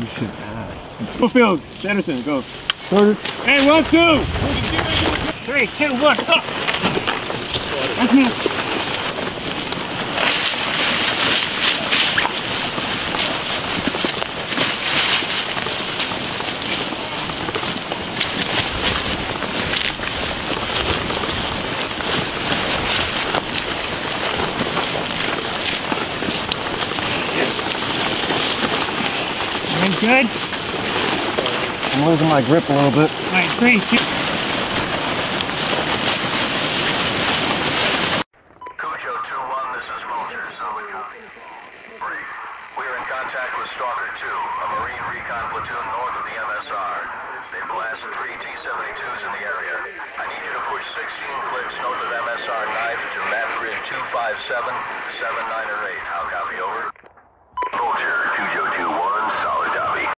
You should ask. Go field. Sanderson, go. Carter. Hey, one, two. Three, two, one. That's me. Everything good? I'm losing my grip a little bit. All right, three, two. Cujo 2-1, this is Vulture. Brief. We are in contact with Stalker 2, a Marine recon platoon north of the MSR. They blasted three T-72s in the area. I need you to push 16 clicks north of MSR knife to map grid 257, 7, 9, or 8. How copy, over? Vulture, Cujo 2-1.